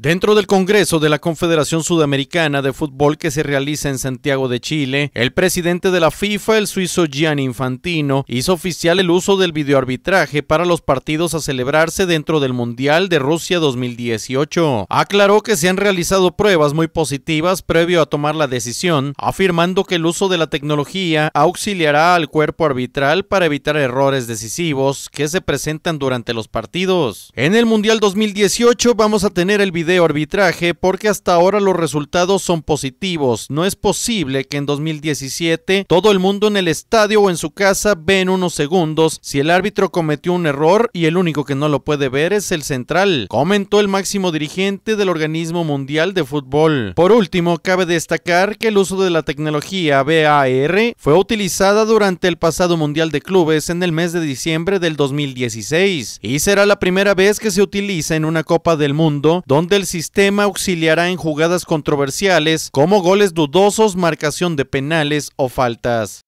Dentro del Congreso de la Confederación Sudamericana de Fútbol que se realiza en Santiago de Chile, el presidente de la FIFA, el suizo Gianni Infantino, hizo oficial el uso del videoarbitraje para los partidos a celebrarse dentro del Mundial de Rusia 2018. Aclaró que se han realizado pruebas muy positivas previo a tomar la decisión, afirmando que el uso de la tecnología auxiliará al cuerpo arbitral para evitar errores decisivos que se presentan durante los partidos. En el Mundial 2018 vamos a tener el video de arbitraje porque hasta ahora los resultados son positivos. No es posible que en 2017 todo el mundo en el estadio o en su casa ve en unos segundos si el árbitro cometió un error y el único que no lo puede ver es el central, comentó el máximo dirigente del organismo mundial de fútbol. Por último, cabe destacar que el uso de la tecnología VAR fue utilizada durante el pasado Mundial de Clubes en el mes de diciembre del 2016 y será la primera vez que se utiliza en una Copa del Mundo donde el sistema auxiliará en jugadas controversiales como goles dudosos, marcación de penales o faltas.